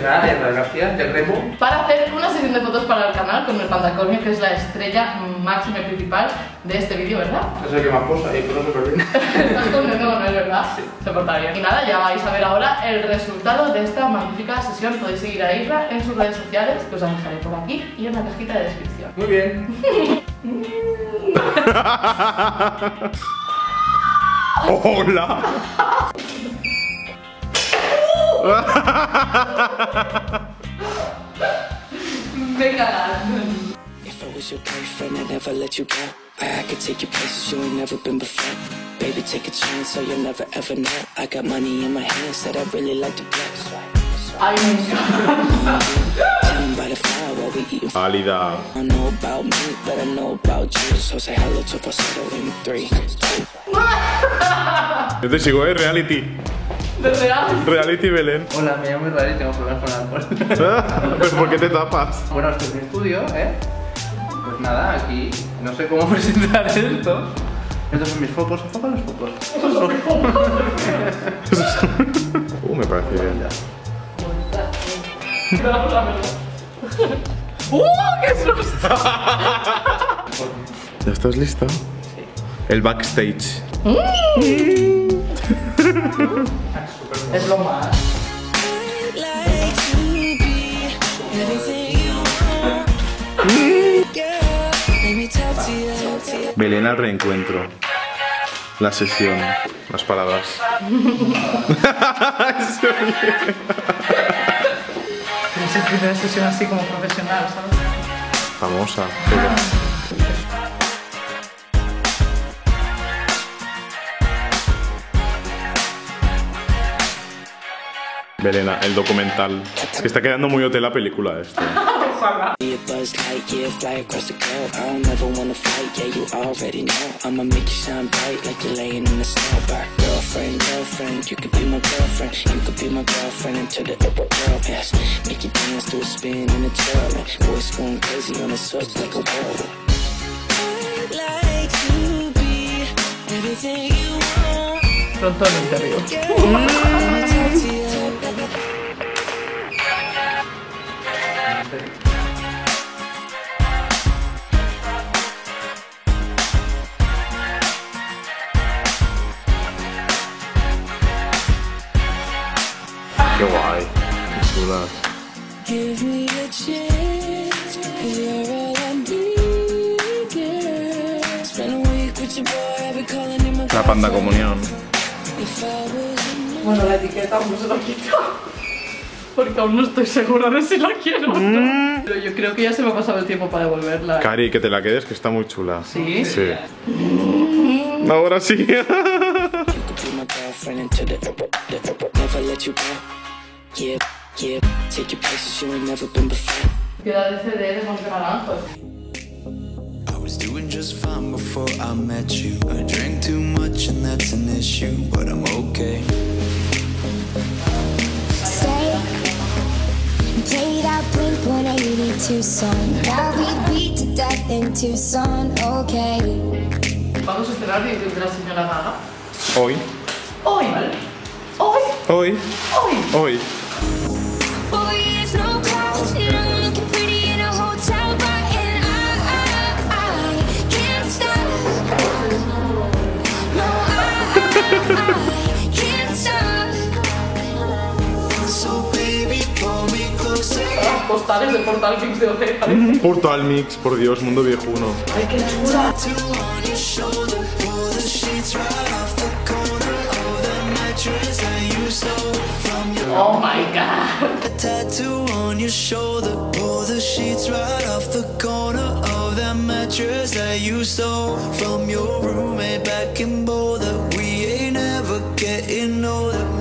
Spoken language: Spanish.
García, del Remo. para hacer una sesión de fotos para el canal con el pandacornio, que es la estrella máxima y principal de este vídeo, ¿verdad? Es el que más posa y pone súper bien. Estás contento con él, ¿verdad? Sí. Se porta bien. Y nada, ya vais a ver ahora el resultado de esta magnífica sesión. Podéis seguir a Isra en sus redes sociales, que os las dejaré por aquí y en la cajita de descripción. Muy bien. ¡Hola! Venga, If I was your boyfriend, I'd never let you go. I, I could take you places you ain't never been before. Baby, take a chance, so you'll never ever know. I got money in my hands that I really like to blow. Ay, me encanta. Tell 'em by the fire while we eating. Válida. I don't know about me, but I know about you. So say hello to falsetto in three, two. Yo te sigo, ¿eh? Reality. De real. Reality Belén. Hola, me llamo Israel y tengo problemas con el alcohol. Pues ¿por qué te tapas? bueno, este es mi estudio, ¿eh? Pues nada, aquí no sé cómo presentar esto. Estos son mis focos. Los focos. Uh, me parece bien. ¡Uh, qué susto! ¿Ya estás lista? El backstage. Es lo más. Belén al reencuentro. La sesión. Las palabras. Es la primera sesión así como profesional, ¿sabes? Famosa. pero- Belena, el documental. Es que está quedando muy hotel la película esto. Ojalá. Pronto el interview. Let me talk to you. Qué guay. Qué chulas. Give me a chance, cause you're all I need, girl. Spend a week with your boy, I'll be calling you my La panda comunión. If I was Bueno, la etiqueta aún no se la quito. Porque aún no estoy segura de si la quiero o no. Pero yo creo que ya se me ha pasado el tiempo para devolverla. Cari, que te la quedes, que está muy chula. ¿Sí? Sí. Ahora sí. Queda de CD de Monte Naranjos. I was doing just fine before I met you. I drank too much and that's an issue, but I'm okay. 182 song. Now we beat to death in Tucson, okay. Vamos a de la señora Gaga. Hoy, Hoy. Hoy. hoy, Hoy. hoy. Postales de Portal Kings de OT. Portal Mix, por Dios, mundo viejuno. Ay, qué chula. Oh my god. A tattoo on your shoulder, pull the sheets right off the corner of that mattress that you stole from your roommate back in Boulder. We ain't ever getting older.